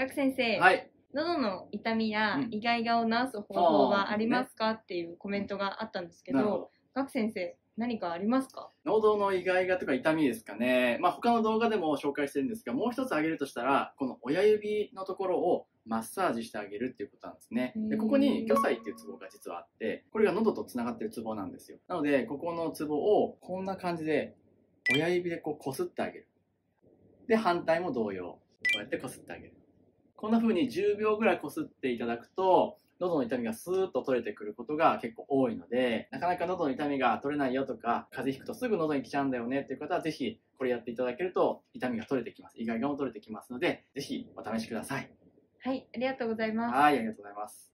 学先生、はい。喉の痛みやうんイガイガを治す方法はありますか、っていうコメントがあったんですけどど。学先生何かありますか？喉のイガイガとか痛みですかね。まあ他の動画でも紹介してるんですが、もう一つ挙げるとしたら、この親指のところをマッサージしてあげるっていうことなんですね。で、ここに魚細っていうツボが実はあって、これが喉と繋がってるツボなんですよ。なので、ここのツボをこんな感じで親指でこう擦ってあげる。で、反対も同様。こうやって擦ってあげる。こんな風に10秒ぐらい擦っていただくと、喉の痛みがスーッと取れてくることが結構多いので、なかなか喉の痛みが取れないよとか、風邪ひくとすぐ喉に来ちゃうんだよねっていう方は、ぜひこれやっていただけると痛みが取れてきます。イガイガも取れてきますので、ぜひお試しください。はいありがとうございますはい、ありがとうございます。